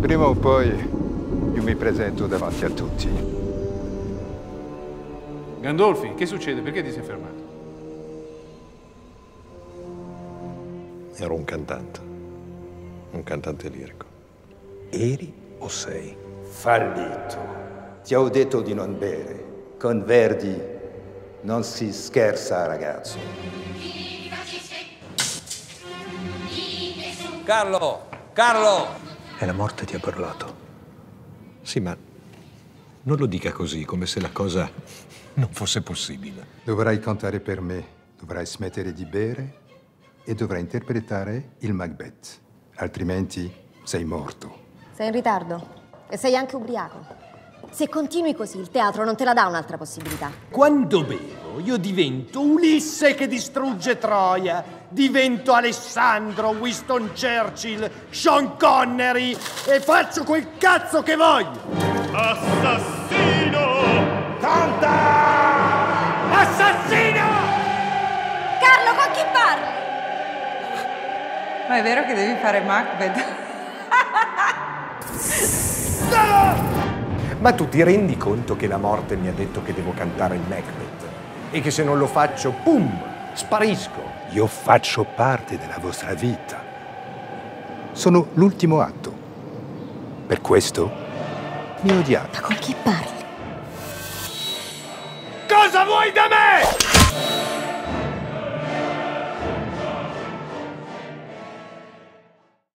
Prima o poi io mi presento davanti a tutti. Gandolfi, che succede? Perché ti sei fermato? Ero un cantante, un cantante lirico. Eri o sei? Fallito. Ti ho detto di non bere. Con Verdi non si scherza, ragazzo. Carlo! Carlo! E la morte ti ha parlato. Sì, ma non lo dica così, come se la cosa non fosse possibile. Dovrai cantare per me, dovrai smettere di bere e dovrai interpretare il Macbeth. Altrimenti sei morto. Sei in ritardo e sei anche ubriaco. Se continui così, il teatro non te la dà un'altra possibilità. Quando bevo, io divento Ulisse che distrugge Troia, divento Alessandro, Winston Churchill, Sean Connery e faccio quel cazzo che voglio! Assassino! Canta! Assassino! Carlo, con chi parli? Ma è vero che devi fare Macbeth? Ma tu ti rendi conto che la morte mi ha detto che devo cantare il Macbeth? E che se non lo faccio, pum, sparisco? Io faccio parte della vostra vita. Sono l'ultimo atto. Per questo mi odiate. Ma con chi parli? Cosa vuoi da me?